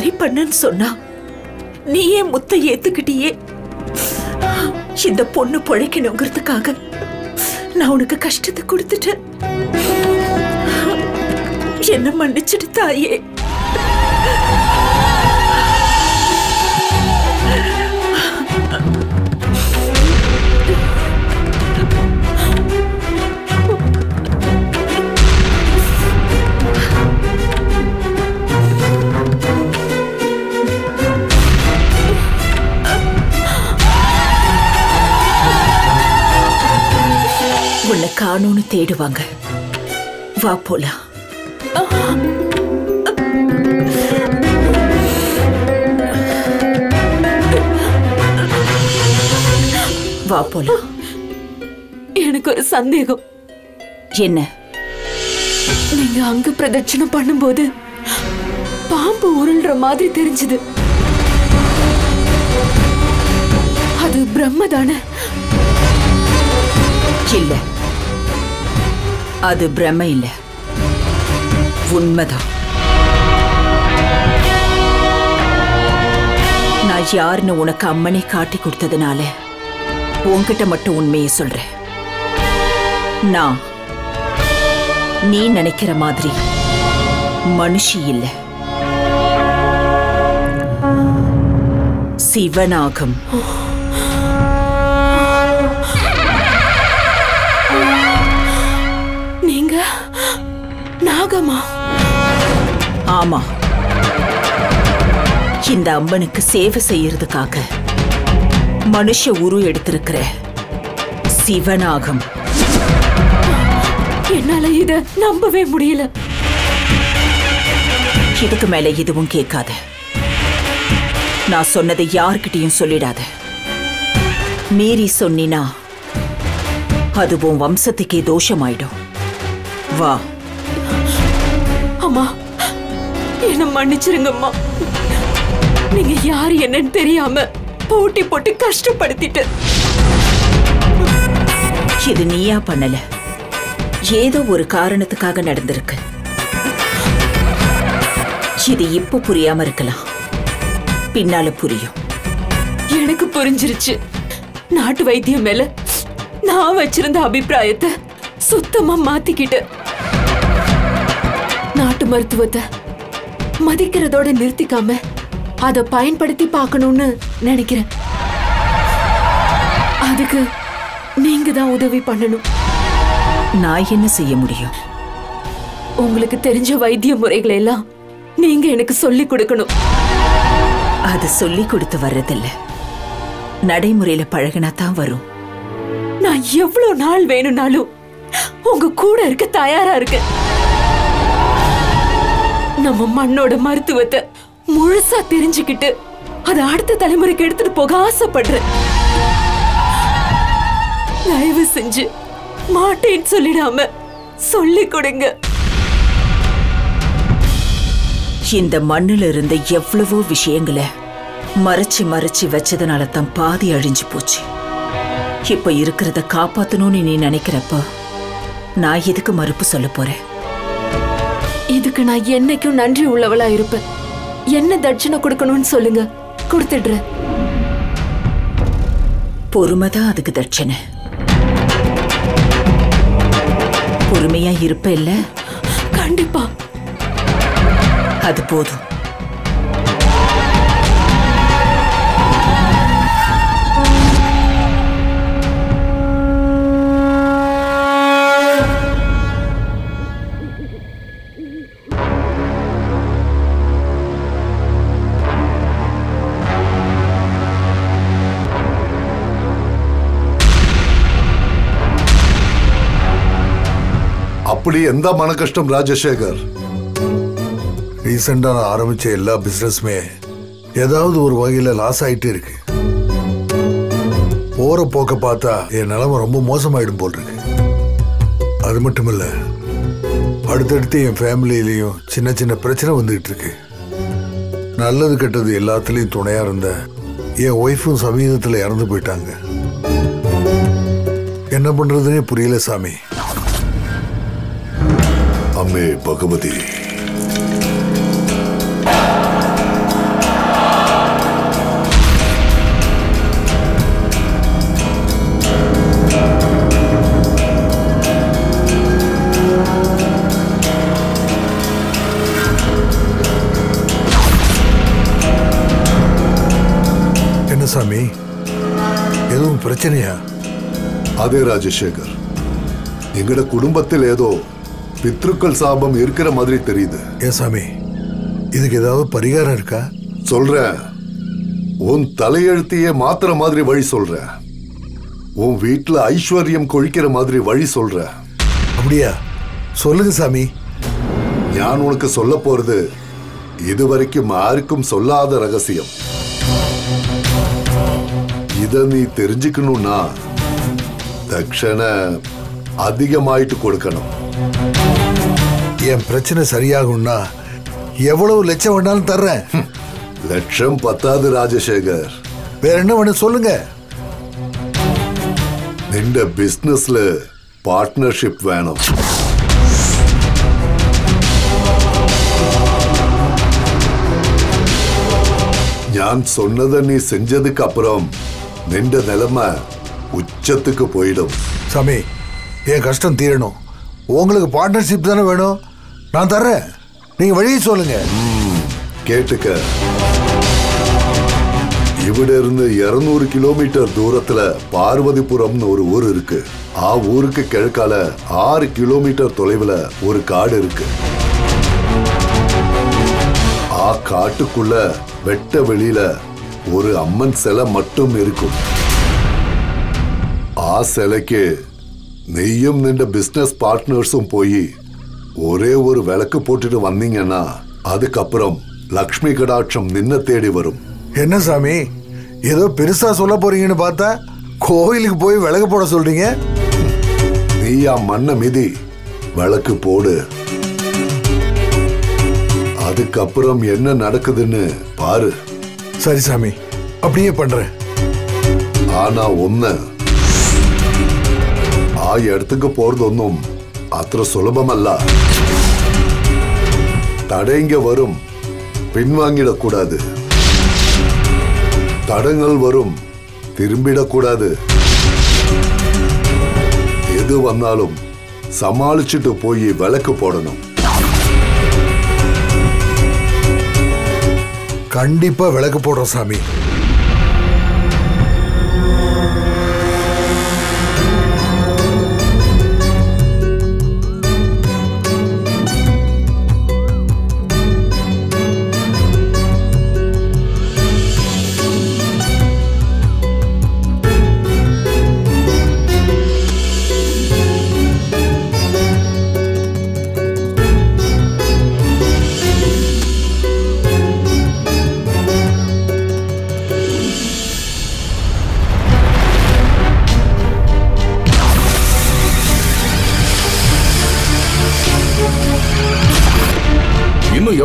சரி பண்ணுன்னு சொன்னா நீயே முத்த ஏத்துக்கிட்டியே. இந்த பொண்ணு பொழைக்கணுங்கிறதுக்காக நான் உனக்கு கஷ்டத்தை கொடுத்துட்டேன். என்ன மன்னிச்சிட்டு தாயே. காணும்னு தேடுவாங்க. வா போலாம். வா போலாம். எனக்கு ஒரு சந்தேகம். என்ன? நீங்க அங்க பிரதட்சணம் பண்ணும்போது பாம்பு உருள்ற மாதிரி தெரிஞ்சது. அது பிரம்ம தானே இல்ல. அது பிரம இல்ல உண்மைதான். நான் யாருன்னு உனக்கு அம்மனை காட்டி கொடுத்ததுனால உன்கிட்ட மட்டும் உண்மையை சொல்றேன். நான் நீ நினைக்கிற மாதிரி மனுஷி இல்ல. சிவனாகம். நாகமா ஆமா. இந்த அம்மனுக்கு சேவை செய்யறதுக்காக மனுஷ உரு எடுத்திருக்கிற சிவனாகம் என்னால இத நம்பவே முடியல. இதுக்கு மேல எதுவும் கேட்காத. நான் சொன்னதை யார்கிட்டயும் சொல்லிடாத. மீறி சொன்னினா அது உன் வம்சத்துக்கே தோஷமாயிடும். வா. என்ன மன்னிச்சிருங்கம்மா. நீங்க யாரு என்னன்னு தெரியாம போட்டி போட்டு கஷ்டப்படுத்திட்டு. இது நீயா பண்ணல. ஏதோ ஒரு காரணத்துக்காக நடந்திருக்கு. இது இப்ப புரியாம இருக்கலாம். பின்னால புரியும். எனக்கு புரிஞ்சிருச்சு. நாட்டு வைத்தியம் மேல நான் வச்சிருந்த அபிப்பிராயத்தை சுத்தமா மாத்திக்கிட்டேன் நாட்டு மருத்துவத்தை மதிக்கிறதோட நிறுத்திக்காம அதை பயன்படுத்தி பார்க்கணும்னு நினைக்கிறேன். அதுக்கு நீங்க தான் உதவி பண்ணணும். நான் என்ன செய்ய முடியும்? உங்களுக்கு தெரிஞ்ச வைத்திய முறைகளை எல்லாம் நீங்க எனக்கு சொல்லி கொடுக்கணும். அது சொல்லி கொடுத்து வர்றதில்ல. நடைமுறையில பழகினா தான் வரும். நான் எவ்வளவு நாள் வேணும்னாலும் உங்க கூட இருக்க தயாரா இருக்கேன். நம்ம மண்ணோட மருத்துவத்தை முழுசா தெரிஞ்சுக்கிட்டு அதை அடுத்த தலைமுறைக்கு எடுத்துட்டு போக ஆசைப்படுறேன். தயவு செஞ்சு மாட்டேன்னு சொல்லிடாம சொல்லி கொடுங்க. இந்த மண்ணுல இருந்த எவ்வளவோ விஷயங்களை மறைச்சு மறைச்சு வச்சதுனால தான் பாதி அழிஞ்சு போச்சு. இப்ப இருக்கிறத காப்பாத்தணும்னு நீ நினைக்கிறப்ப நான் எதுக்கு மறுப்பு சொல்ல போறேன்? இதுக்கு நான் என்னைக்கும் நன்றி உள்ளவளா இருப்பேன். என்ன தட்சணை கொடுக்கணும்னு சொல்லுங்க. கொடுத்துடுறேன். பொறுமைதான் அதுக்கு தட்சணை. பொறுமையா இருப்ப இல்ல கண்டிப்பா. அது போதும். அப்படி எந்த மன கஷ்டம் ராஜசேகர் ரீசெண்டா நான் ஆரம்பிச்ச எல்லா பிசினஸுமே ஏதாவது ஒரு வகையில லாஸ் ஆயிட்டே இருக்கு. போற போக்க பார்த்தா என் நிலைமை ரொம்ப மோசமாயிடும் போல் இருக்கு அது மட்டும் இல்ல அடுத்தடுத்து என் ஃபேமிலியிலையும் சின்ன சின்ன பிரச்சனை வந்துகிட்டு இருக்கு. நல்லது கெட்டது எல்லாத்துலேயும் துணையாக இருந்த என் ஒய்ஃபும் சமீபத்தில் இறந்து போயிட்டாங்க. என்ன பண்ணுறதுன்னே புரியல சாமி. அம்மே பகவதி. சாமி? எதுவும் பிரச்சனையா? அதே ராஜசேகர். எங்கட குடும்பத்தில் ஏதோ பித்ருக்கள் சாபம் இருக்கிற மாதிரி தெரியுது. ஏன் சாமி? இதுக்கு ஏதாவது பரிகாரம் இருக்கா? சொல்றேன் உன் தலையெழுத்தையே மாத்துற மாதிரி வழி சொல்றேன் உன் வீட்டுல ஐஸ்வர்யம் கொழிக்கிற மாதிரி வழி சொல்றேன் அப்படியா? சொல்லுங்க சாமி. நான் உனக்கு சொல்ல போறது இதுவரைக்கும் யாருக்கும் சொல்லாத ரகசியம். இத நீ தெரிஞ்சுக்கணும்னா தட்சண அதிகமாயிட்டு கொடுக்கணும். என் பிரச்சனை சரியாகும்னா எவ்வளவு லட்சம் வேணாலும் தர்றேன் லட்சம் பத்தாது ராஜசேகர் வேற என்ன வேணும் சொல்லுங்க നിന്റെ ബിസിനസ്സില് പാർട്ട്ണർഷിപ്പ് വേണം ഞാൻ சொன்னதை நீ செஞ்சதுக்கு அப்புறம் நின்ற நிலைமை உச்சத்துக்கு போயிடும் சாமி என் கஷ்டம் தீரணும் உங்களுக்கு பார்ட்னர்ஷிப் தானே வேணும்? நான் தர்றேன். நீங்கள் வழியை சொல்லுங்கள் கேட்டுக்க. இவிட இருந்து இருநூறு கிலோமீட்டர் தூரத்துல பார்வதிபுரம்னு ஒரு ஊர் இருக்கு. ஆ ஊருக்கு கிழக்கால ஆறு கிலோமீட்டர் தொலைவுல ஒரு காடு இருக்கு. ஆ காட்டுக்குள்ள வெட்ட வெளியில ஒரு அம்மன் சிலை மட்டும் இருக்கும். ஆ சிலைக்கு നീയും நின்ற ബിസിനസ് பார்ட்னர்ஸும் போய் ஒரே ஒரு விளக்கு போட்டுட்டு വന്നിങ്ങനാ அதுக்கப்புறம் லக்ஷ்மி கடாட்சம் நின்ன தேடி வரும். என்ன சாமி? ஏதோ பெருசா சொல்ல போறீங்கன்னு பார்த்தா கோயிலுக்கு போய் விளக்கு போட சொல்றீங்க? நீயா மண்ண மிதி விளக்கு போடு. அதுக்கப்புறம் என்ன நடக்குதுன்னு பாரு. சரி சாமி அப்படியே பண்றேன். ஆனா ஒன்னு ஆ இடத்துக்கு போறது ஒன்றும் அத்த சுலபமல்ல தடைங்க வரும் பின்வாங்கிடக்கூடாது தடங்கள் வரும் திரும்பிடக்கூடாது எது வந்தாலும் சமாளிச்சுட்டு போய் விளக்கு போடணும் கண்டிப்பா விளக்கு போடுறோம் சாமி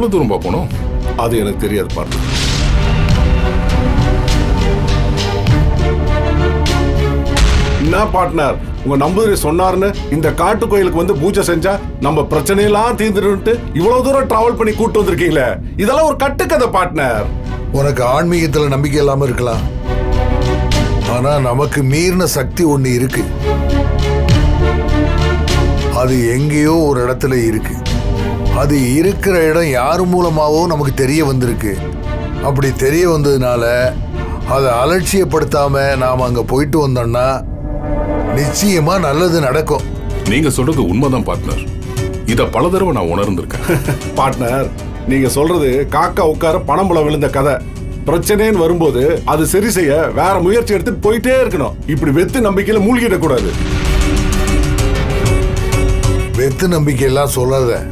எவ்வளவு தூரம் போகணும் அது எனக்கு தெரியாது பார்ட்னர் என்ன பார்ட்னர் உங்க நம்பூதிரி சொன்னாருன்னு இந்த காட்டு கோயிலுக்கு வந்து பூஜை செஞ்சா நம்ம பிரச்சனையெல்லாம் தீர்ந்துட்டு இவ்வளவு தூரம் டிராவல் பண்ணி கூட்டு வந்திருக்கீங்களே? இதெல்லாம் ஒரு கட்டுக்கதை பார்ட்னர் உனக்கு ஆன்மீகத்துல நம்பிக்கை இல்லாம இருக்கலாம். ஆனா நமக்கு மீறின சக்தி ஒண்ணு இருக்கு. அது எங்கேயோ ஒரு இடத்துல இருக்கு. அது இருக்கிற இடம் யார் மூலமாவோ நமக்கு தெரிய வந்திருக்கு. அப்படி தெரிய வந்ததுனால அதை அலட்சியப்படுத்தாம நாம் அங்க போயிட்டு வந்தோம்னா நிச்சயமா நல்லது நடக்கும். நீங்க சொல்றது உண்மைதான் பார்ட்னர் இத பல தடவை நான் உணர்ந்திருக்கேன். பார்ட்னர் நீங்க சொல்றது காக்கா உட்கார பணம்புலம் விழுந்த கதை. பிரச்சனைன்னு வரும்போது அது சரி செய்ய வேற முயற்சி எடுத்துட்டு போயிட்டே இருக்கணும். இப்படி வெத்து நம்பிக்கையில மூழ்கிடக்கூடாது. வெத்து நம்பிக்கை எல்லாம் சொல்லாத.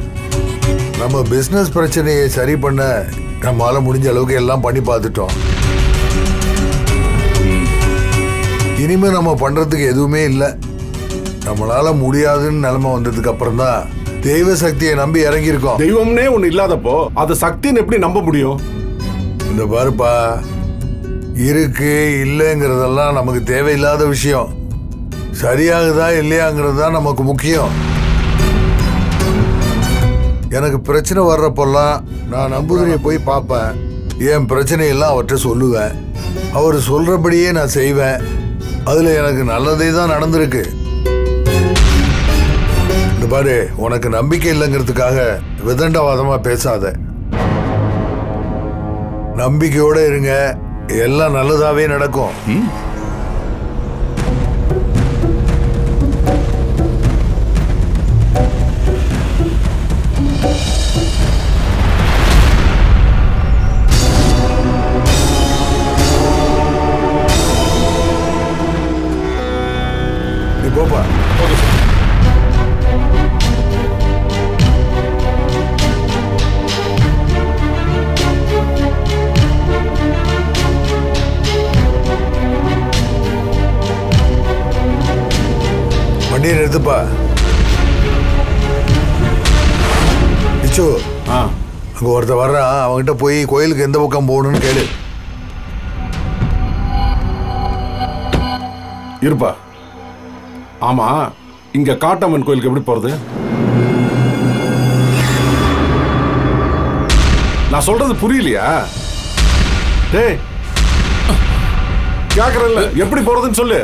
நம்ம பிசினஸ் பிரச்சனையை சரி பண்ண நம்மளால முடிஞ்ச அளவுக்கு எல்லாம் பண்ணி பார்த்துட்டோம். இனிமே நம்ம பண்றதுக்கு எதுவுமே இல்லை. நம்மளால முடியாதுன்னு நிலைமை வந்ததுக்கு அப்புறம் தான் தெய்வ சக்தியை நம்பி இறங்கியிருக்கோம். தெய்வம்னே ஒண்ணு இல்லாதப்போ அது சக்தின்னு எப்படி நம்ப முடியும்? இந்த பாருப்பா இருக்கு இல்லைங்கிறதெல்லாம் நமக்கு தேவையில்லாத விஷயம். சரியாகுதா இல்லையாங்கிறது தான் நமக்கு முக்கியம். எனக்கு பிரச்சனை வர்றப்பெல்லாம் நான் நம்பூதிரியை போய் பார்ப்பேன். என் பிரச்சனையெல்லாம் அவர்கிட்ட சொல்லுவேன். அவர் சொல்கிறபடியே நான் செய்வேன். அதில் எனக்கு நல்லதே தான் நடந்திருக்கு. இந்த பாரு உனக்கு நம்பிக்கை இல்லைங்கிறதுக்காக விதண்டவாதமாக பேசாத. நம்பிக்கையோடு இருங்க. எல்லாம் நல்லதாகவே நடக்கும். போய் கோயிலுக்கு எந்த பக்கம் போகணும்னு கேளு. இருப்பா. ஆமா இங்க காட்டம்மன் கோயிலுக்கு எப்படி போறது? நான் சொல்றது புரியலையா? டேய் கேக்குறல்ல எப்படி போறதுன்னு சொல்லு.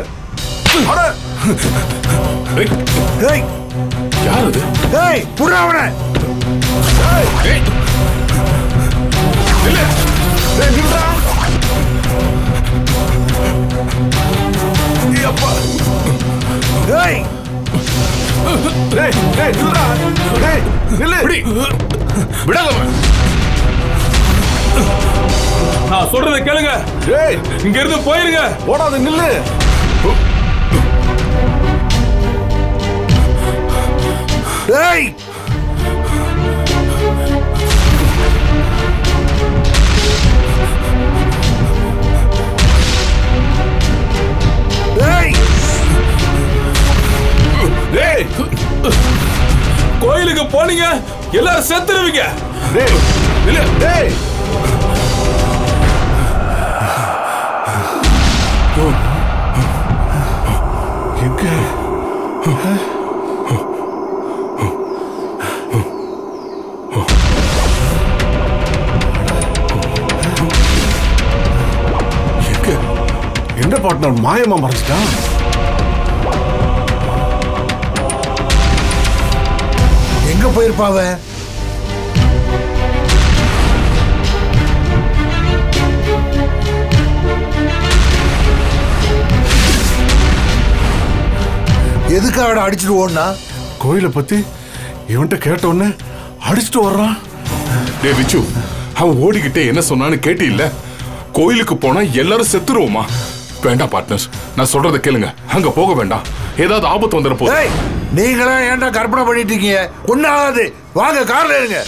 யார் அது? நான் சொல்றதை கேளுங்க டேய் இங்க இருந்து போயிருங்க ஓடாத நில்லு ஏய் கோயிலுக்கு போனீங்க எல்லாரும் செத்துருவீங்க. நில்லு. டேய்! எங்க? எந்த பார்ட்னர் மாயமா மறைச்சிட்டான் எங்க போயிருப்பா எதுக்காக எதுக்கு அவனை அடிச்சுட்டு கோயிலை பத்தி இவன்கிட்ட கேட்ட உடனே அடிச்சுட்டு வர்றான். டே விச்சு அவன் ஓடிக்கிட்டே என்ன சொன்னான்னு கேட்டி இல்ல கோயிலுக்கு போனா எல்லாரும் செத்துருவோமா? வேண்டாம் பார்ட்னர்ஸ் நான் சொல்றதை கேளுங்க. அங்க போக வேண்டாம். ஏதாவது ஆபத்து வந்துட போகுது நீங்களா ஏன்டா கற்பனை பண்ணிட்டு இருக்கீங்க? ஒன்னும் ஆகாது வாங்க கார்ல இருங்க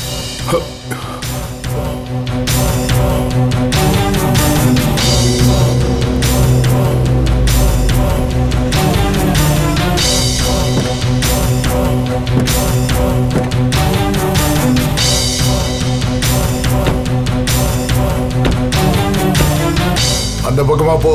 அந்த பக்கமா போ.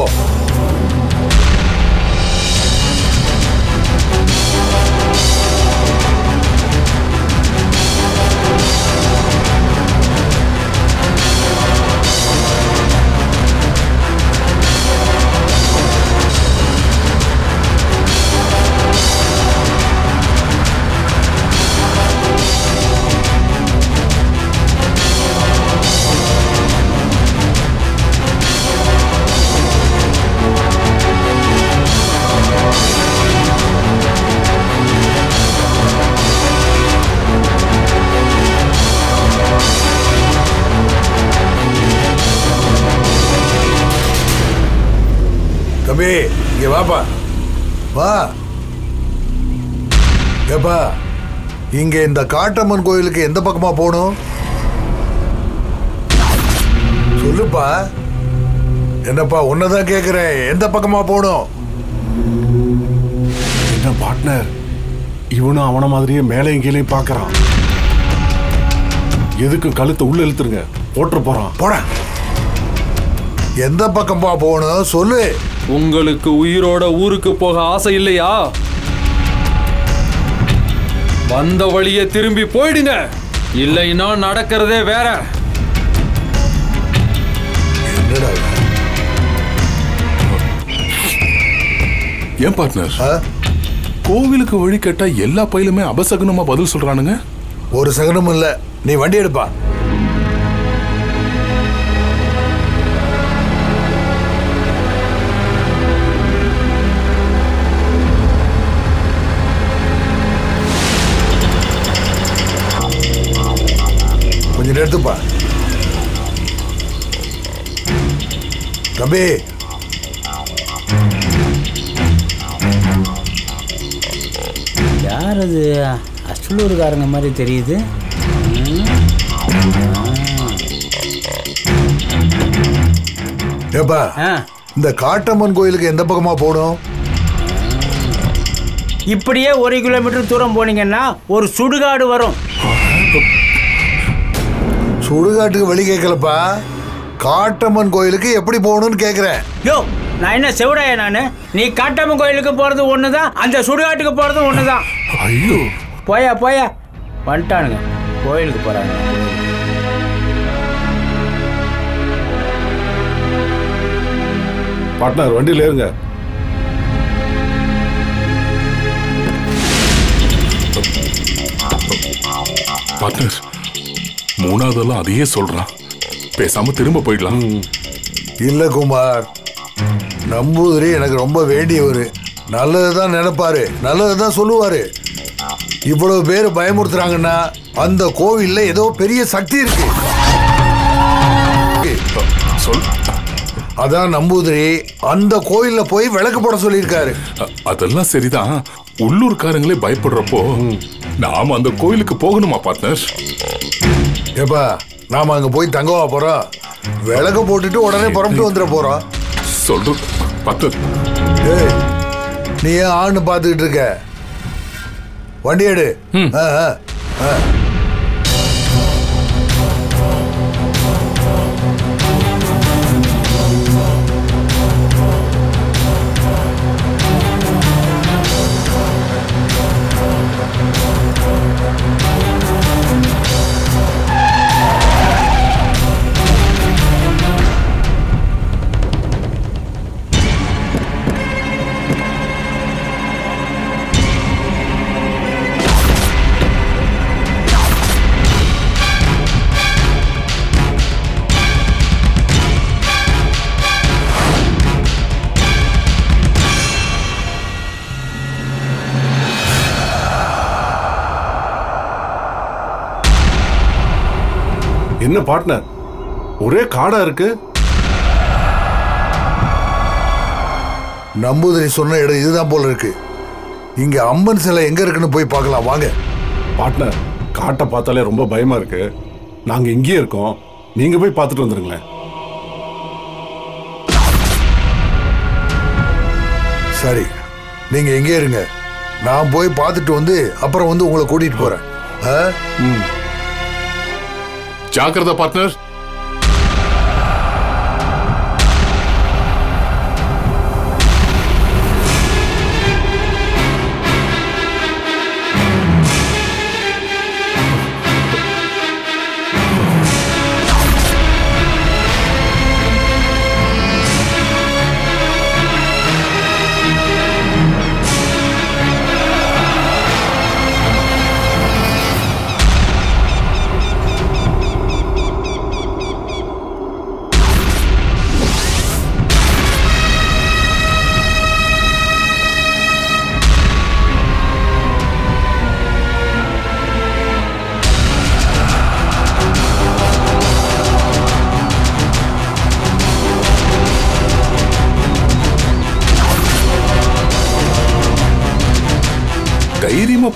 வா. ஏப்பா இங்க இந்த காட்டம்மன் கோயிலுக்கு எந்த பக்கமா போகணும்? சொல்லுப்பா. என்னப்பா உன்னதான் கேக்குறேன். எந்த பக்கமா போகணும்? என்ன பார்ட்னர்? இவனும் அவன மாதிரியே மேலையும் கீழையும் பார்க்கறான். எதுக்கு கழுத்தை உள்ள இழுத்துருங்க? போட்டு போறான். போட. எந்த பக்கமா போகணும்? சொல்லு. உங்களுக்கு உயிரோட ஊருக்கு போக ஆசை இல்லையா? வந்த வழியே திரும்பி போயிடுங்க. இல்லைன்னா நடக்கிறதே வேற? ஏன் பார்ட்னர்? கோவிலுக்கு வழி கேட்டா எல்லா பயிலுமே அபசகுனமா பதில் சொல்றானுங்க? ஒரு சகனமும் இல்ல. நீ வண்டி எடுப்பா. தம்பி. யார் அது அசலூருக்காரங்க மாதிரி தெரியுது. ஏப்பா இந்த காட்டம்மன் கோயிலுக்கு எந்த பக்கமா போகணும்? இப்படியே ஒரு கிலோமீட்டர் தூரம் போனீங்கன்னா ஒரு சுடுகாடு வரும். சுடுகாட்டுக்கு வழி கேட்கலப்பா. காட்டம்மன் கோயிலுக்கு எப்படி போகணும்னு கேட்குறேன் யோ நான் என்ன செவிடாயா நான்? நீ காட்டம்மன் கோயிலுக்கு போகிறது ஒன்று தான் அந்த சுடுகாட்டுக்கு போகிறதும் ஒன்று தான் ஐயோ. போயா போயா. வந்துட்டானுங்க. கோயிலுக்கு போகிறாங்க பார்ட்னர் வண்டியில ஏறுங்க. பார்ட்னர் மூணாவதெல்லாம் அதையே சொல்றான். பேசாம திரும்ப போயிடலாம். இல்ல குமார். நம்பூதிரி எனக்கு ரொம்ப வேண்டியவர். நல்லது தான் நினைப்பாரு. நல்லது தான் சொல்லுவாரு. இவ்வளவு பேர் பயமுறுத்துறாங்கன்னா அந்த கோவில்ல ஏதோ பெரிய சக்தி இருக்கு. சொல். அதான் நம்பூதிரி அந்த கோயில்ல போய் விளக்கு போட சொல்லியிருக்காரு. அதெல்லாம் சரிதான். உள்ளூர்காரங்களே பயப்படுறப்போ நாம அந்த கோயிலுக்கு போகணுமா பார்ட்னர் ஏப்பா நாம அங்க போய் தங்கவா போறோம் விளக்கு போட்டுட்டு உடனே புறப்பட்டு வந்துட போறோம் சொல்ற பார்ட்னர் ஏய், நீ ஏன் ஆன்னு பார்த்துக்கிட்டு இருக்க? வண்டி எடு. ஆ, ஆ, ஆ. என்ன பார்ட்னர் ஒரே காடா இருக்கு. நம்பூதிரி சொன்ன இடம் இதுதான் போல இருக்கு. இங்க அம்மன் சிலை எங்க இருக்குன்னு போய் பார்க்கலாம் வாங்க. பார்ட்னர் காட்டை பார்த்தாலே ரொம்ப பயமா இருக்கு. நாங்க இங்கேயே இருக்கோம். நீங்க போய் பார்த்துட்டு வந்துருங்களேன். சரி நீங்க எங்கே இருங்க. நான் போய் பார்த்துட்டு வந்து அப்புறம் வந்து உங்களை கூட்டிட்டு போறேன். ஆ? ஜாக்கிரதா பார்ட்னர் தைரியமா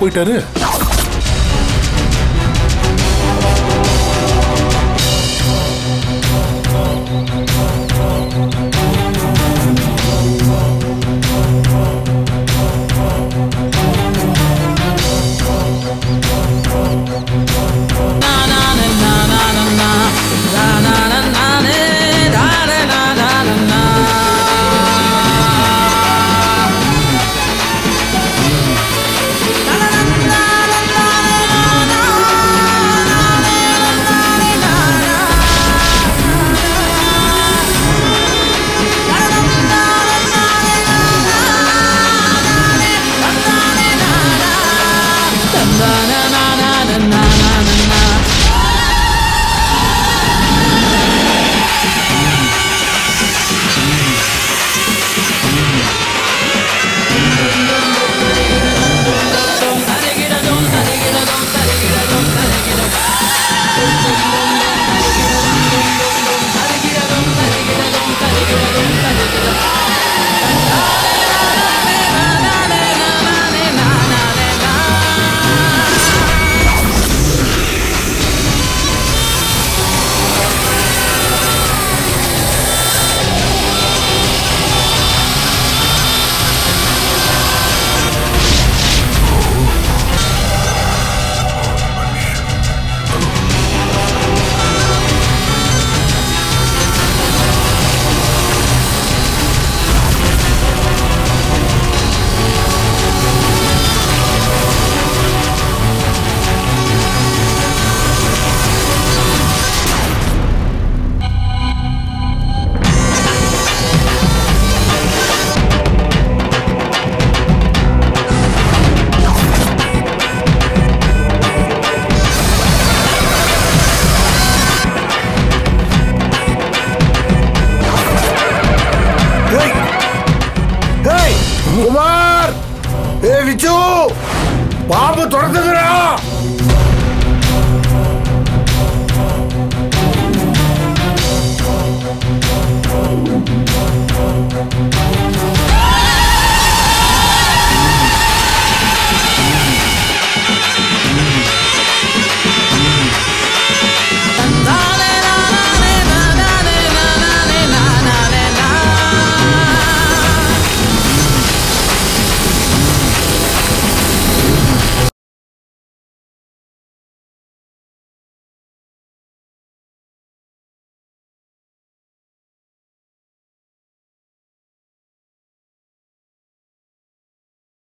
போயிட்டாரு.